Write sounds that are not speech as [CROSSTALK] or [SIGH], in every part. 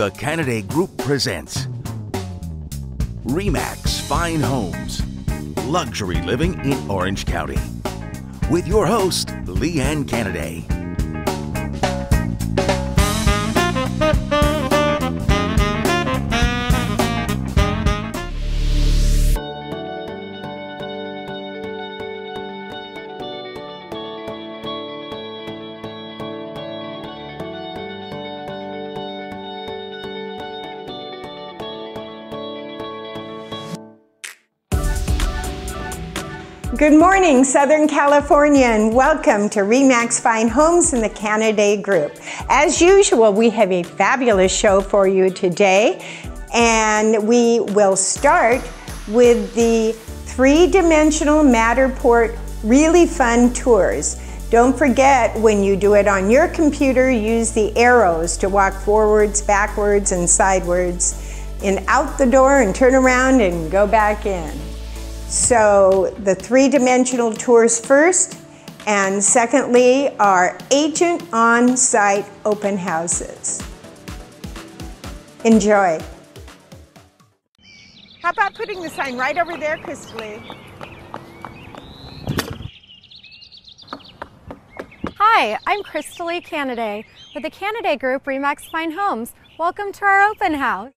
the Canaday Group presents Remax Fine Homes, Luxury Living in Orange County. With your host, Lee Ann Canaday. Good morning, Southern California, and welcome to REMAX Fine Homes in the Canaday Group. As usual, we have a fabulous show for you today, and we will start with the three-dimensional Matterport Really Fun Tours. Don't forget, when you do it on your computer, use the arrows to walk forwards, backwards, and sideways, and out the door and turn around and go back in. So the three-dimensional tours first, and secondly are agent on-site open houses. Enjoy. How about putting the sign right over there, Christly? Hi, I'm Crystal Lee Canaday with the Canaday Group Remax Fine Homes. Welcome to our open house.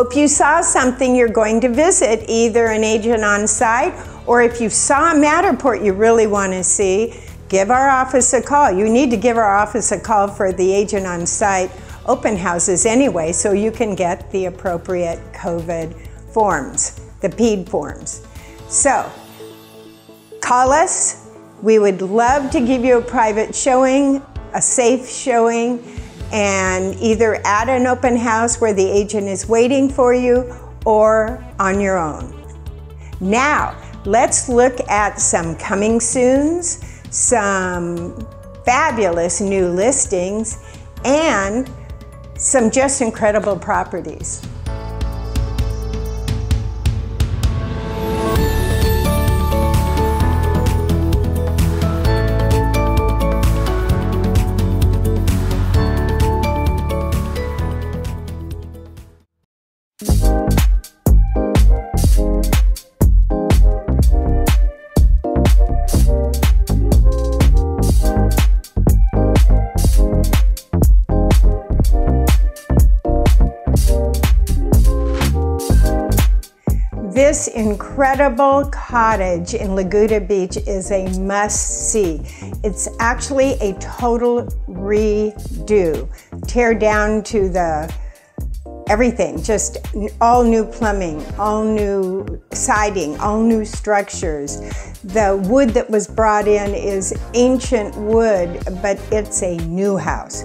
Hope you saw something you're going to visit, either an agent on site or if you saw a Matterport you really want to see, give our office a call. You need to give our office a call for the agent on site open houses anyway, so you can get the appropriate COVID forms, the PEAD forms. So, call us. We would love to give you a private showing, a safe showing, and either at an open house where the agent is waiting for you or on your own. Now, let's look at some coming soons, some fabulous new listings, and some just incredible properties. Incredible cottage in Laguna Beach is a must see. It's actually a total redo. Tear down to the everything, just all new plumbing, all new siding, all new structures. The wood that was brought in is ancient wood, but it's a new house.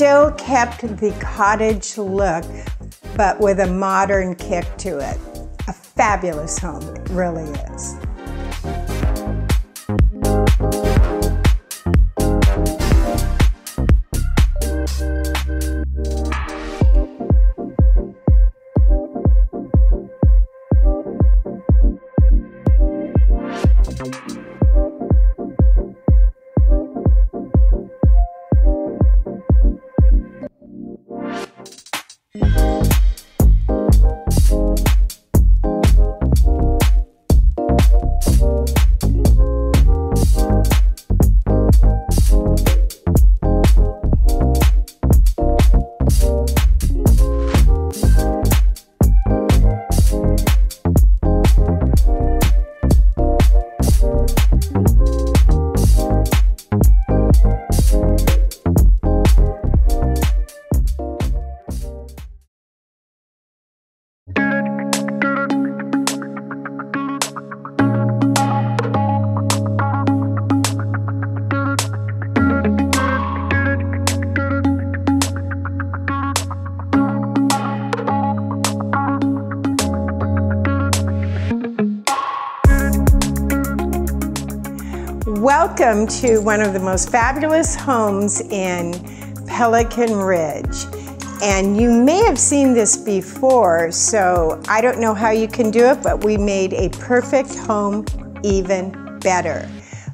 Still kept the cottage look, but with a modern kick to it. A fabulous home, it really is. Welcome to one of the most fabulous homes in Pelican Ridge. And you may have seen this before, so I don't know how you can do it, but we made a perfect home even better.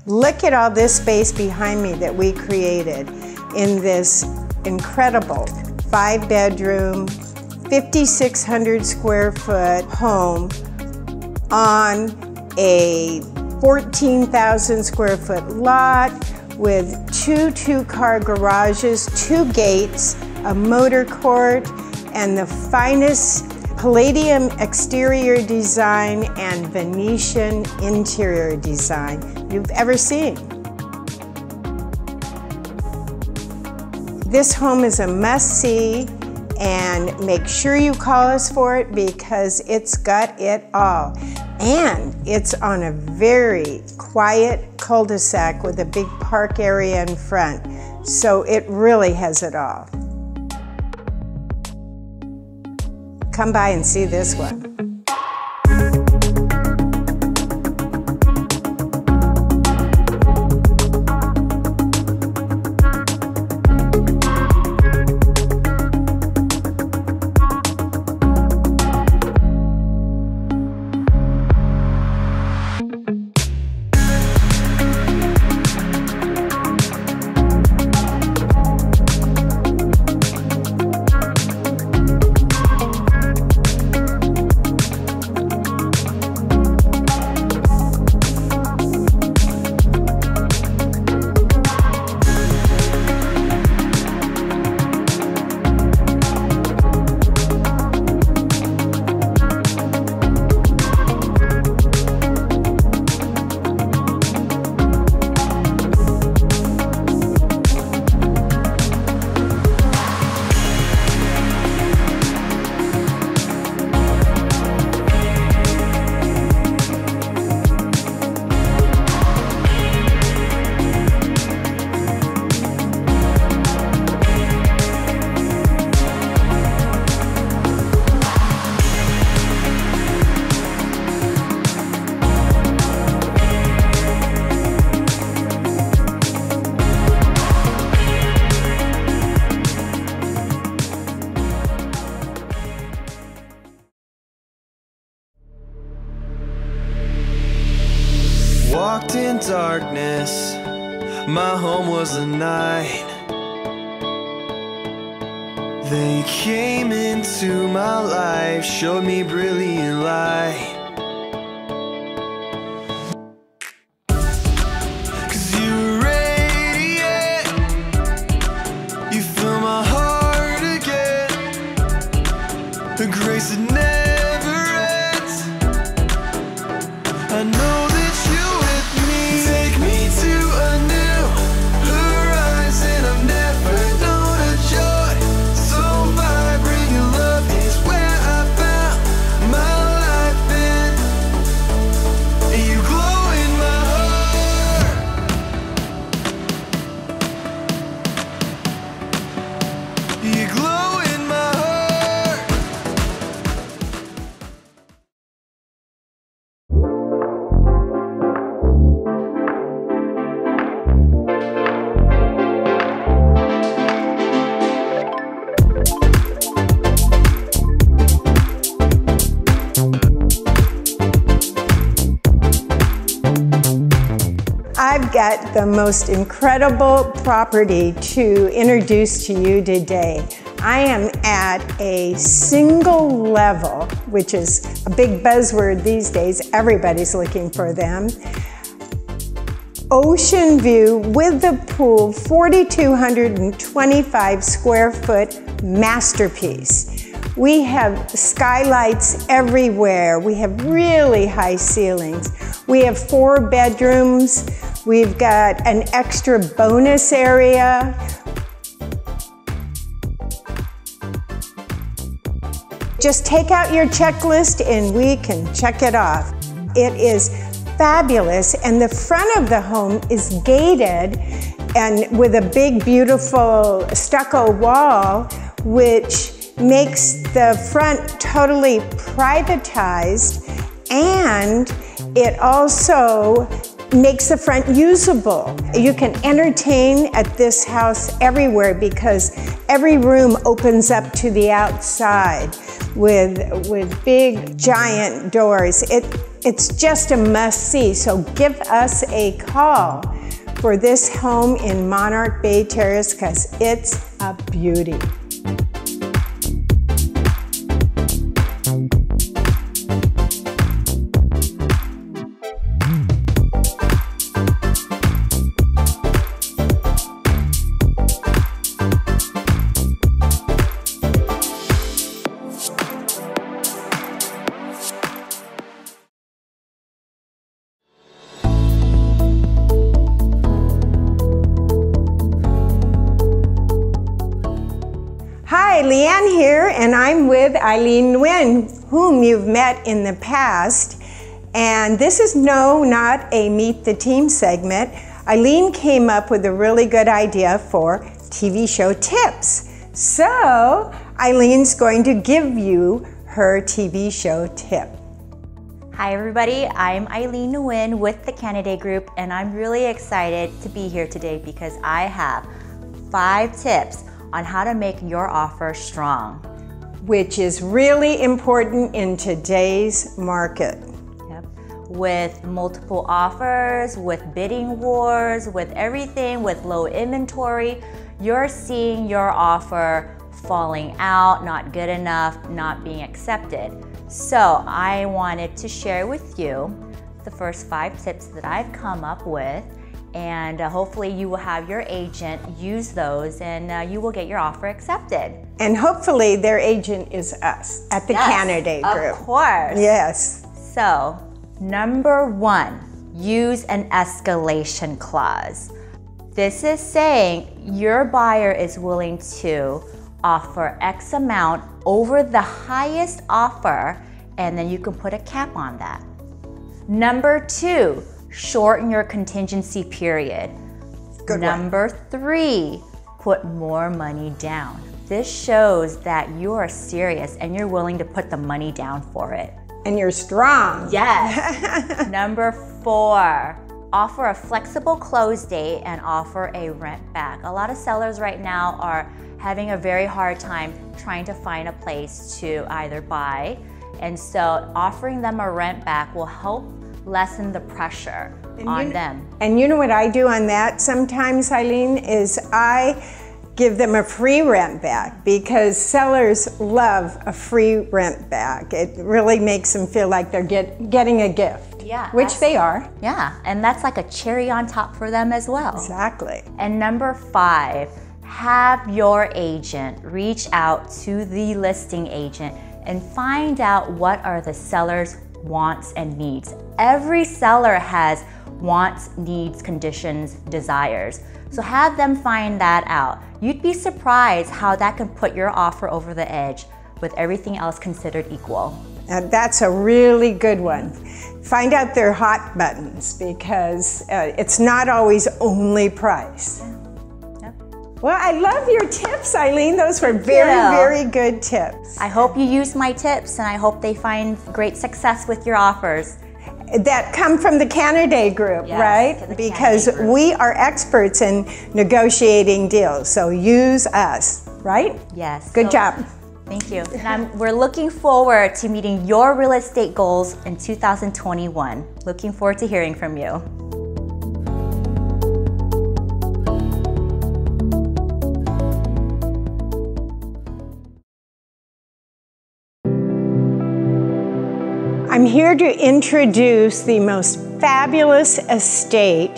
Look at all this space behind me that we created in this incredible five bedroom, 5,600 square foot home on a 14,000 square foot lot with two two-car garages, two gates, a motor court, and the finest Palladian exterior design and Venetian interior design you've ever seen. This home is a must-see and make sure you call us for it because it's got it all. And it's on a very quiet cul-de-sac with a big park area in front. So it really has it all. Come by and see this one. Darkness. My home was a night. They came into my life, showed me brilliant light. I've the most incredible property to introduce to you today. I am at a single level, which is a big buzzword these days. Everybody's looking for them. Ocean view with the pool, 4,225 square foot masterpiece. We have skylights everywhere. We have really high ceilings. We have four bedrooms. We've got an extra bonus area. Just take out your checklist and we can check it off. It is fabulous, and the front of the home is gated and with a big, beautiful stucco wall, which makes the front totally privatized and it also makes the front usable. You can entertain at this house everywhere because every room opens up to the outside with, with big giant doors. It, it's just a must see, so give us a call for this home in Monarch Bay Terrace because it's a beauty. Hi, Lee Ann here, and I'm with Eileen Nguyen, whom you've met in the past. And this is no, not a Meet the Team segment. Eileen came up with a really good idea for TV show tips. So, Eileen's going to give you her TV show tip. Hi, everybody. I'm Eileen Nguyen with the Canaday Group, and I'm really excited to be here today because I have five tips on how to make your offer strong. Which is really important in today's market. Yep. With multiple offers, with bidding wars, with everything, with low inventory, you're seeing your offer falling out, not good enough, not being accepted. So, I wanted to share with you the first five tips that I've come up with, and uh, hopefully, you will have your agent use those and uh, you will get your offer accepted. And hopefully, their agent is us at the Yes, Canaday group. Of course. Yes. So, number one, use an escalation clause. This is saying your buyer is willing to offer X amount over the highest offer, and then you can put a cap on that. Number two, shorten your contingency period. Good one. Number three, put more money down. This shows that you are serious and you're willing to put the money down for it. And you're strong. Yes. [LAUGHS] Number four, offer a flexible close date and offer a rent back. A lot of sellers right now are having a very hard time trying to find a place to either buy. And so offering them a rent back will help lessen the pressure on you- them. And you know what I do on that sometimes, Eileen, is I give them a free rent back because sellers love a free rent back. It really makes them feel like they're get, getting a gift. Yeah, Which they are. Yeah, and that's like a cherry on top for them as well. Exactly. And number five, have your agent reach out to the listing agent and find out what are the seller's wants and needs. Every seller has wants, needs, conditions, desires. So have them find that out. You'd be surprised how that can put your offer over the edge with everything else considered equal. And that's a really good one. Find out their hot buttons because uh, it's not always only price. Well, I love your tips, Eileen. Those were very, you. very good tips. I hope you use my tips and I hope they find great success with your offers. that come from the Canaday Group, Yes, right? Because Group. we are experts in negotiating deals. So use us, right? Yes. Good So- job. Thank you. We're looking forward to meeting your real estate goals in 2021. Looking forward to hearing from you. Here to introduce the most fabulous estate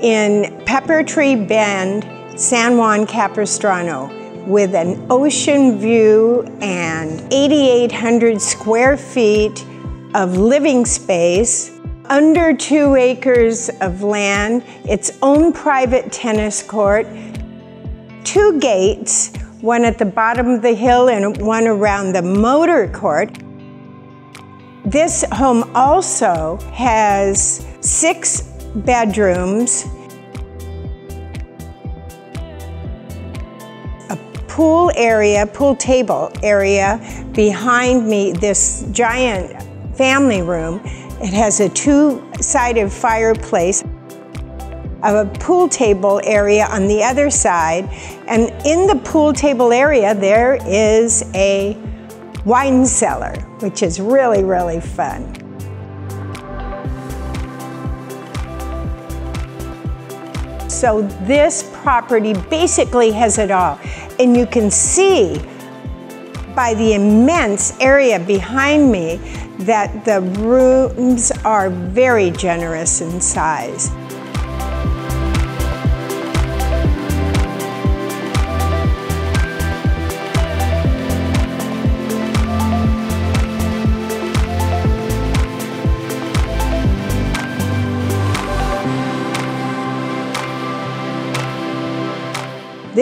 in Pepper Tree Bend, San Juan Capistrano, with an ocean view and 8,800 square feet of living space, under two acres of land, its own private tennis court, two gates, one at the bottom of the hill and one around the motor court. This home also has six bedrooms, a pool area, pool table area behind me, this giant family room. It has a two-sided fireplace, a pool table area on the other side, and in the pool table area there is a wine cellar, which is really, really fun. So this property basically has it all. And you can see by the immense area behind me that the rooms are very generous in size.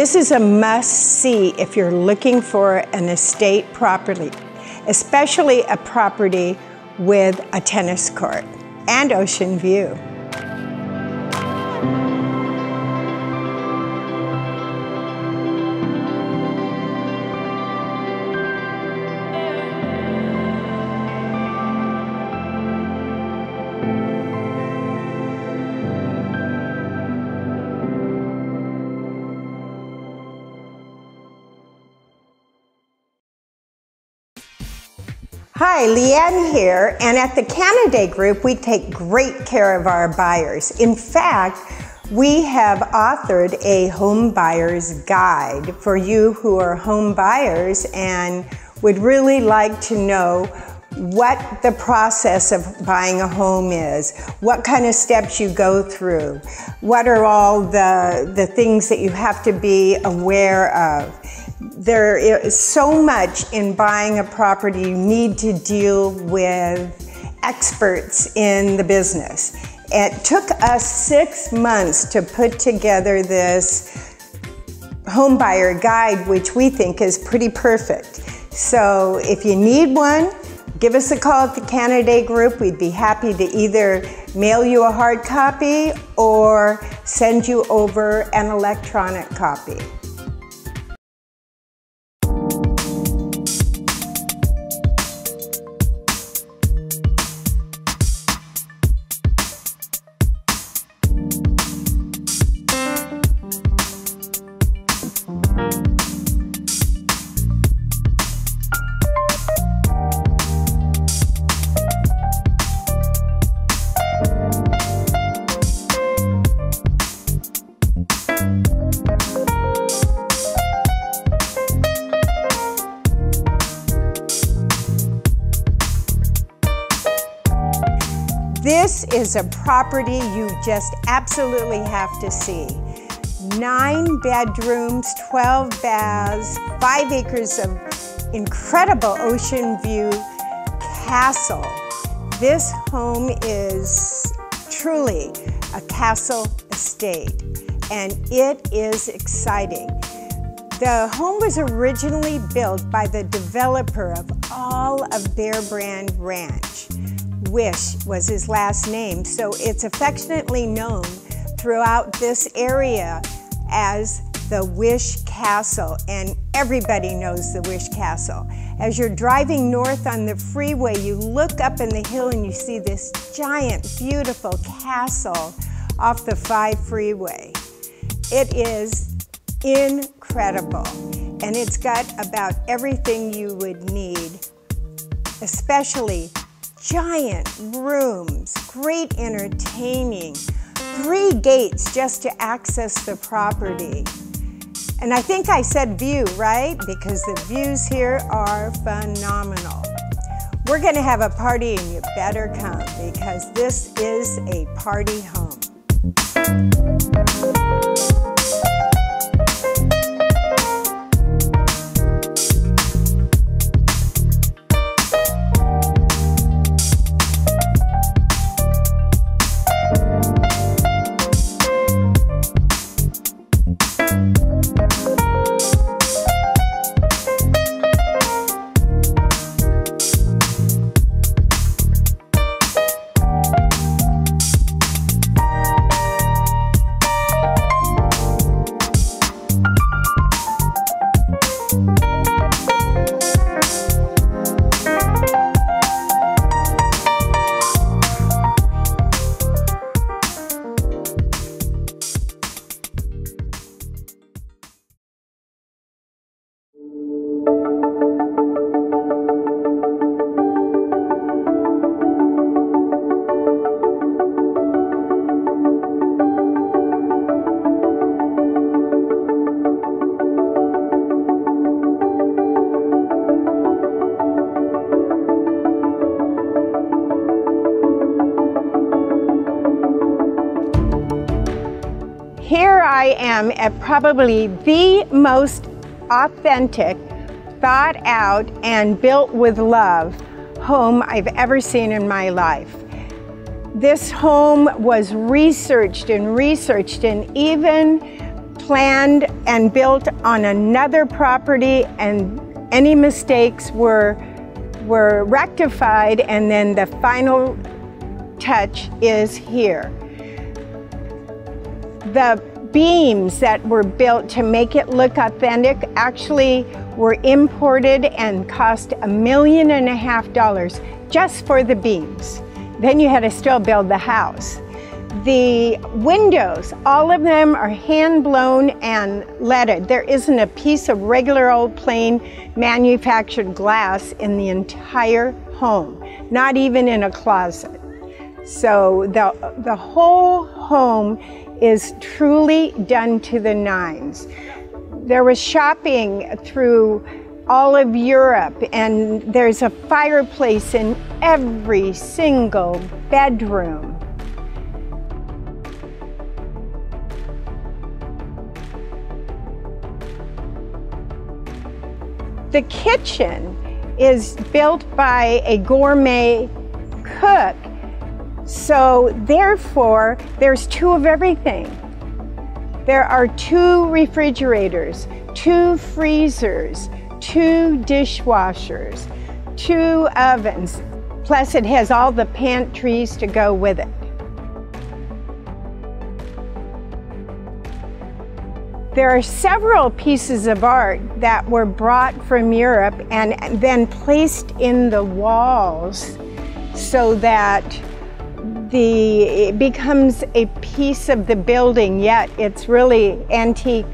This is a must see if you're looking for an estate property, especially a property with a tennis court and ocean view. Hi, Lee Ann here, and at the Canaday Group, we take great care of our buyers. In fact, we have authored a home buyer's guide for you who are home buyers and would really like to know what the process of buying a home is, what kind of steps you go through, what are all the, the things that you have to be aware of. There is so much in buying a property, you need to deal with experts in the business. It took us six months to put together this home buyer guide, which we think is pretty perfect. So if you need one, give us a call at the Canaday Group. We'd be happy to either mail you a hard copy or send you over an electronic copy. A property you just absolutely have to see. Nine bedrooms, 12 baths, five acres of incredible ocean view castle. This home is truly a castle estate and it is exciting. The home was originally built by the developer of all of Bear Brand Ranch. Wish was his last name, so it's affectionately known throughout this area as the Wish Castle, and everybody knows the Wish Castle. As you're driving north on the freeway, you look up in the hill and you see this giant, beautiful castle off the 5 freeway. It is incredible, and it's got about everything you would need, especially giant rooms, great entertaining, three gates just to access the property. And I think I said view, right? Because the views here are phenomenal. We're going to have a party and you better come because this is a party home. Am at probably the most authentic, thought out, and built with love home I've ever seen in my life. This home was researched and researched and even planned and built on another property and any mistakes were were rectified and then the final touch is here the beams that were built to make it look authentic actually were imported and cost a million and a half dollars just for the beams. Then you had to still build the house. The windows, all of them are hand blown and leaded. There isn't a piece of regular old plain manufactured glass in the entire home, not even in a closet. So the, the whole home is truly done to the nines. There was shopping through all of Europe, and there's a fireplace in every single bedroom. The kitchen is built by a gourmet cook so therefore, there's two of everything. There are two refrigerators, two freezers, two dishwashers, two ovens, plus it has all the pantries to go with it. There are several pieces of art that were brought from Europe and then placed in the walls so that the it becomes a piece of the building, yet it's really antique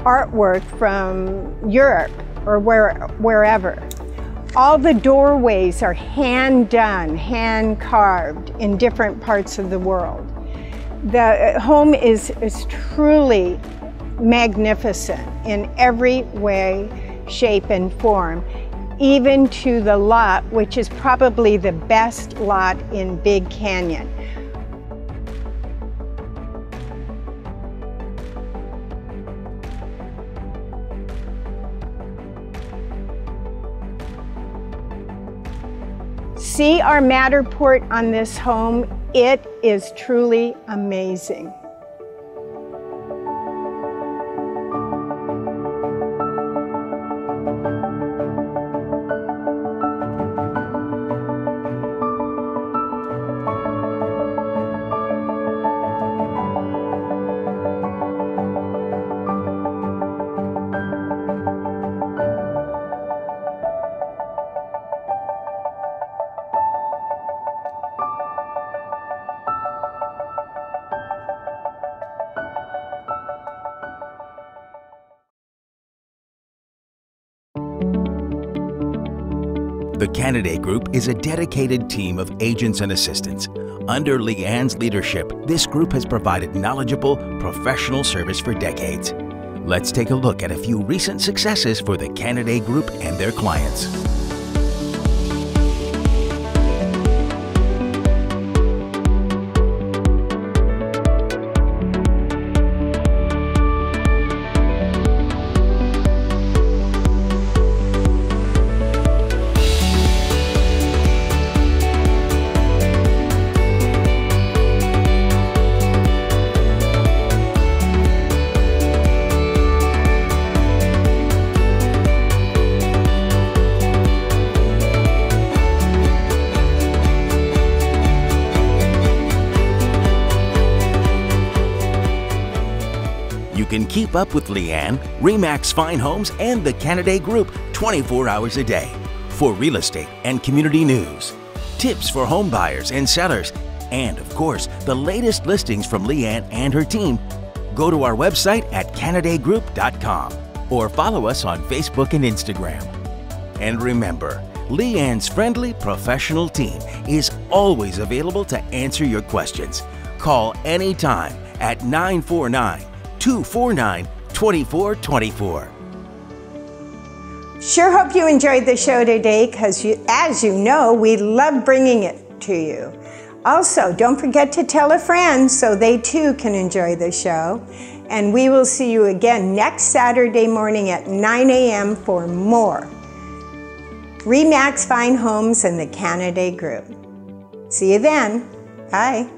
artwork from Europe or where, wherever. All the doorways are hand done, hand carved in different parts of the world. The uh, home is, is truly magnificent in every way, shape, and form even to the lot, which is probably the best lot in Big Canyon. See our Matterport on this home. It is truly amazing. Canaday Group is a dedicated team of agents and assistants. Under Lee Ann's leadership, this group has provided knowledgeable, professional service for decades. Let's take a look at a few recent successes for the Canaday Group and their clients. Keep up with Lee Ann, Remax Fine Homes, and the Canaday Group 24 hours a day for real estate and community news, tips for home buyers and sellers, and of course, the latest listings from Lee Ann and her team. Go to our website at CanadayGroup.com or follow us on Facebook and Instagram. And remember, Lee Ann's friendly professional team is always available to answer your questions. Call anytime at 949 249 2424. Sure hope you enjoyed the show today because as you know, we love bringing it to you. Also, don't forget to tell a friend so they too can enjoy the show. And we will see you again next Saturday morning at 9 a.m. for more Remax Fine Homes and the Canaday Group. See you then. Bye.